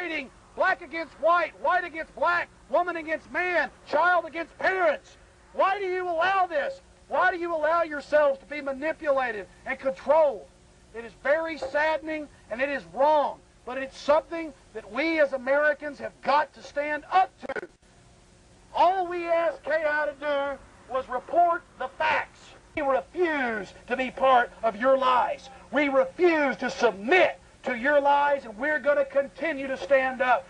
fighting black against white, white against black, woman against man, child against parents. Why do you allow this? Why do you allow yourselves to be manipulated and controlled? It is very saddening and it is wrong, but it's something that we as Americans have got to stand up to. All we asked KI to do was report the facts. We refuse to be part of your lies. We refuse to submit to your lies, and we're going to continue to stand up.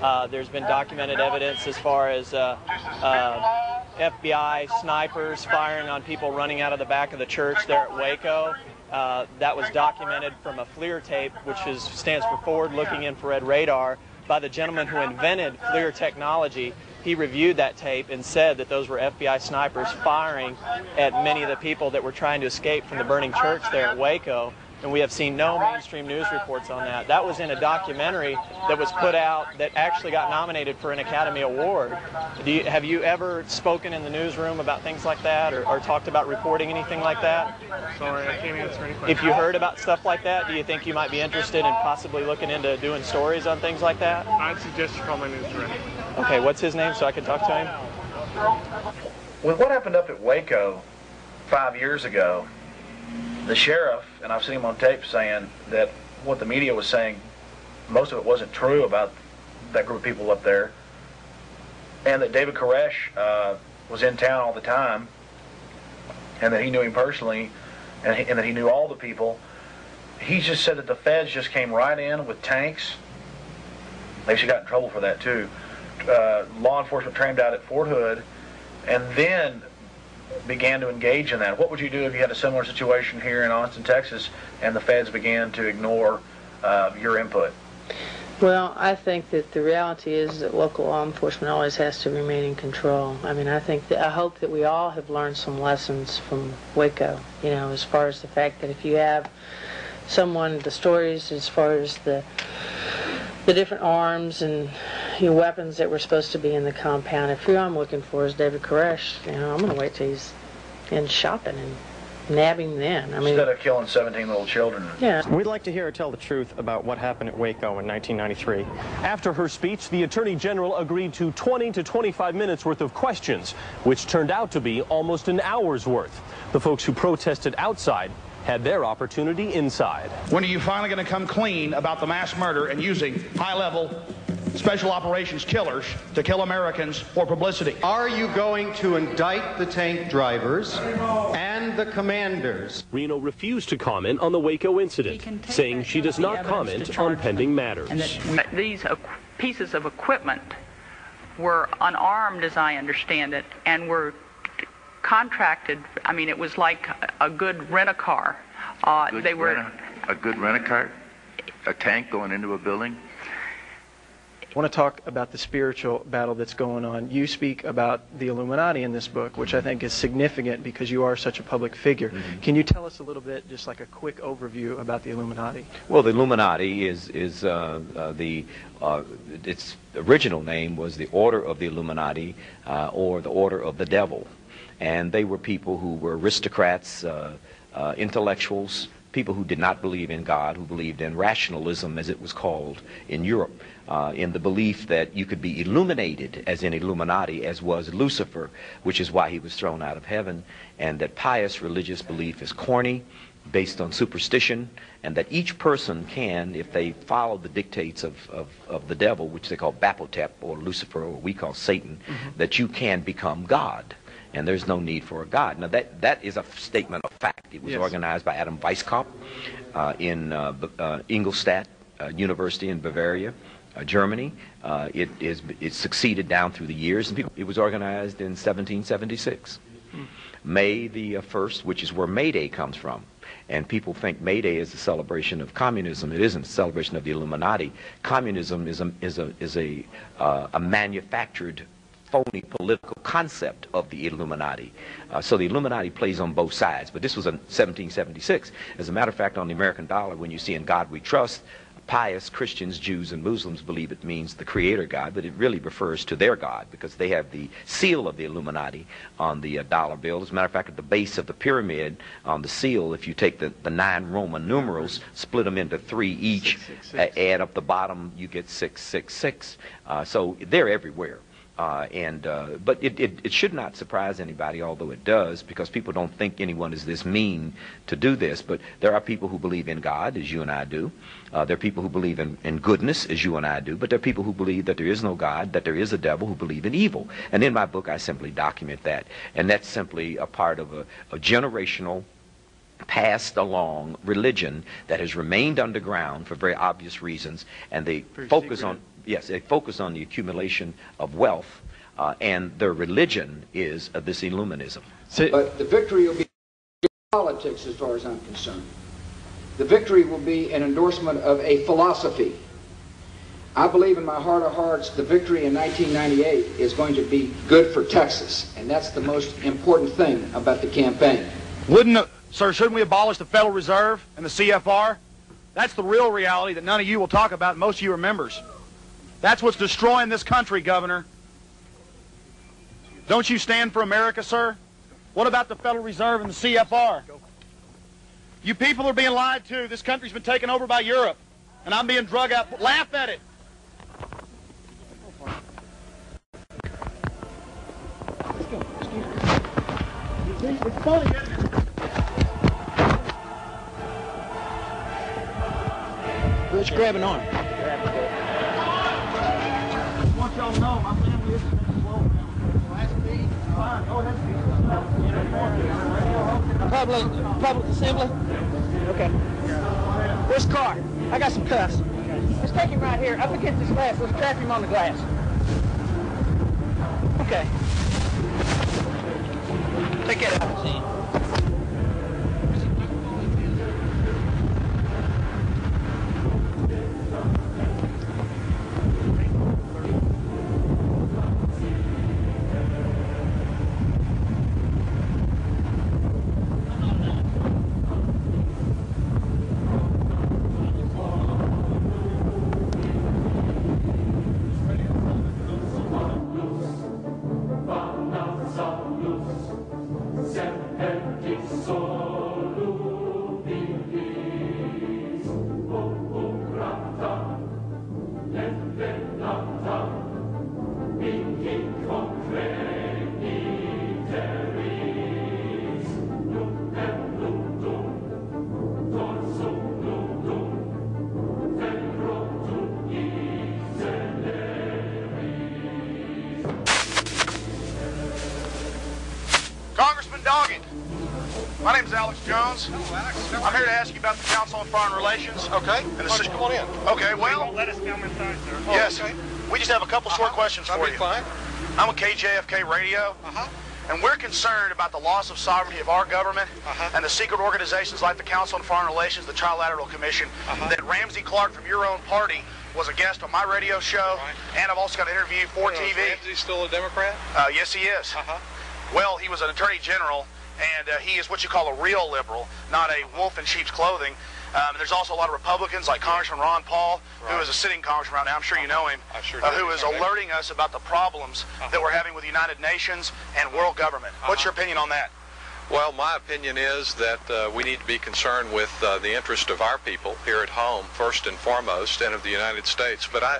Uh, there's been documented evidence as far as uh, uh, FBI snipers firing on people running out of the back of the church there at Waco. Uh, that was documented from a FLIR tape, which is, stands for Forward Looking Infrared Radar, by the gentleman who invented FLIR technology. He reviewed that tape and said that those were FBI snipers firing at many of the people that were trying to escape from the burning church there at Waco and we have seen no mainstream news reports on that. That was in a documentary that was put out that actually got nominated for an Academy Award. You, have you ever spoken in the newsroom about things like that or, or, talked about reporting anything like that? Sorry, I can't answer any questions. If you heard about stuff like that, do you think you might be interested in possibly looking into doing stories on things like that? I'd suggest you call my news director. Okay, what's his name so I can talk to him? With what happened up at Waco five years ago, the sheriff, and I've seen him on tape saying that what the media was saying, most of it wasn't true about that group of people up there, and that David Koresh uh, was in town all the time, and that he knew him personally, and, he, and that he knew all the people. He just said that the feds just came right in with tanks. They actually got in trouble for that too. Uh, law enforcement trained out at Fort Hood, and then began to engage in that. What would you do if you had a similar situation here in Austin, Texas, and the feds began to ignore uh, your input? Well, I think that the reality is that local law enforcement always has to remain in control. I mean, I think that I hope that we all have learned some lessons from Waco. You know, as far as the fact that if you have someone, the stories as far as the the different arms and you know, weapons that were supposed to be in the compound. If who I'm looking for is David Koresh, you know, I'm going to wait till he's in shopping and nabbing him then. I mean, Instead of killing 17 little children. yeah. We'd like to hear her tell the truth about what happened at Waco in 1993. After her speech, the Attorney General agreed to 20 to 25 minutes worth of questions, which turned out to be almost an hour's worth. The folks who protested outside had their opportunity inside. When are you finally going to come clean about the mass murder and using high-level special operations killers to kill Americans for publicity? Are you going to indict the tank drivers and the commanders? Reno refused to comment on the Waco incident, saying she does not comment on pending matters. These pieces of equipment were unarmed, as I understand it, and were contracted. I mean, it was like a good rent-a-car. Uh, Good they were. rent a, a good rent-a-car, a tank going into a building. I want to talk about the spiritual battle that's going on. You speak about the Illuminati in this book, which I think is significant because you are such a public figure. Can you tell us a little bit, just like a quick overview about the Illuminati? Well, the Illuminati is is uh, uh, the uh, its original name was the Order of the Illuminati uh, or the Order of the Devil, and they were people who were aristocrats, uh, uh, intellectuals, people who did not believe in God, who believed in rationalism, as it was called in Europe. Uh, in the belief that you could be illuminated as in Illuminati, as was Lucifer, which is why he was thrown out of heaven, and that pious religious belief is corny, based on superstition, and that each person can, if they follow the dictates of, of, of the devil, which they call Baphomet or Lucifer, or we call Satan, that you can become God. And there's no need for a God. Now, that, that is a statement fact. It was Yes. organized by Adam Weishaupt uh, in uh, uh, Ingolstadt uh, University in Bavaria, uh, Germany. Uh, it is it succeeded down through the years. It was organized in 1776. May the uh, 1st, which is where May Day comes from. And people think May Day is a celebration of communism. It isn't a celebration of the Illuminati. Communism is a, is a, is a, uh, a manufactured phony political concept of the Illuminati. Uh, so the Illuminati plays on both sides. But this was in 1776. As a matter of fact, on the American dollar, when you see in God We Trust, pious Christians, Jews, and Muslims believe it means the Creator God, but it really refers to their God because they have the seal of the Illuminati on the uh, dollar bill. As a matter of fact, at the base of the pyramid on the seal, if you take the, the nine Roman numerals, split them into three each, uh, add up the bottom, you get 666. Uh, so they're everywhere. Uh, and uh, but it, it, it, should not surprise anybody, although it does, because people don't think anyone is this mean to do this. But there are people who believe in God, as you and I do. Uh, there are people who believe in, in goodness, as you and I do. But there are people who believe that there is no God, that there is a devil, who believe in evil. And in my book, I simply document that, and that's simply a part of a, a generational passed along religion that has remained underground for very obvious reasons, and they focus secret. on yes, they focus on the accumulation of wealth, uh, and their religion is uh, this Illuminism. But the victory will be politics, as far as I'm concerned. The victory will be an endorsement of a philosophy. I believe in my heart of hearts the victory in 1998 is going to be good for Texas, and that's the most important thing about the campaign. Wouldn't, sir, shouldn't we abolish the Federal Reserve and the CFR? That's the real reality that none of you will talk about, and most of you are members. That's what's destroying this country, Governor. Don't you stand for America, sir? What about the Federal Reserve and the CFR? You people are being lied to. This country's been taken over by Europe, and I'm being drug out. Laugh at it. Let's grab an arm. Public, public assembly? Okay. Where's car? I got some cuffs. Let's take him right here, up against this glass. Let's trap him on the glass. Okay. Take it out. I'm here to ask you about the Council on Foreign Relations. Okay. And the come on in. Okay, well. let us come inside, sir. Oh, yes. Okay. We just have a couple uh -huh. short questions That'll for you. fine. I'm with KJFK Radio. Uh-huh. And we're concerned about the loss of sovereignty of our government uh -huh. and the secret organizations like the Council on Foreign Relations, the Trilateral Commission, uh -huh. that Ramsey Clark from your own party was a guest on my radio show, right. and I've also got an interview for TV. Is Ramsey still a Democrat? Uh, yes, he is. Uh-huh. Well, he was an attorney general and uh, he is what you call a real liberal, not a wolf in sheep's clothing. Um, there's also a lot of Republicans, like Congressman Ron Paul, right. who is a sitting congressman right now. I'm sure you know him. Sure uh, who is alerting us about the problems uh -huh. that we're having with the United Nations and world government. Uh -huh. What's your opinion on that? Well, my opinion is that uh, we need to be concerned with uh, the interest of our people here at home, first and foremost, and of the United States. But I,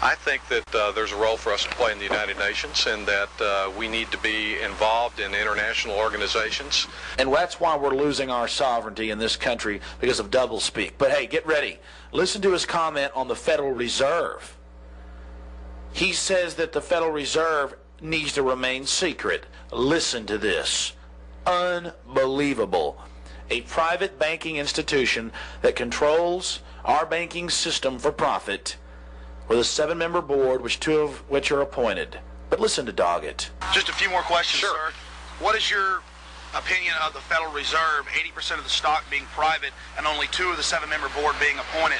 I think that uh, there's a role for us to play in the United Nations and that uh, we need to be involved in international organizations. And that's why we're losing our sovereignty in this country because of doublespeak. But hey, get ready. Listen to his comment on the Federal Reserve. He says that the Federal Reserve needs to remain secret. Listen to this unbelievable. A private banking institution that controls our banking system for profit with a seven member board, which two of which are appointed. But listen to Doggett. Just a few more questions, sure. sir. What is your opinion of the Federal Reserve, 80% of the stock being private and only two of the seven member board being appointed?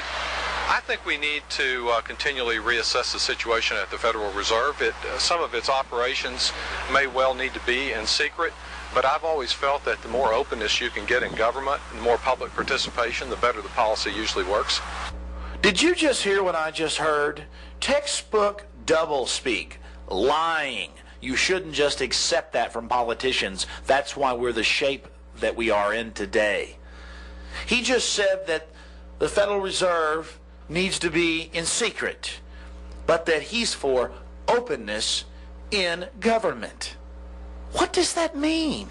I think we need to uh, continually reassess the situation at the Federal Reserve. It, uh, some of its operations may well need to be in secret. But I've always felt that the more openness you can get in government, the more public participation, the better the policy usually works. Did you just hear what I just heard? Textbook doublespeak, lying. You shouldn't just accept that from politicians. That's why we're the shape that we are in today. He just said that the Federal Reserve needs to be in secret, but that he's for openness in government. What does that mean?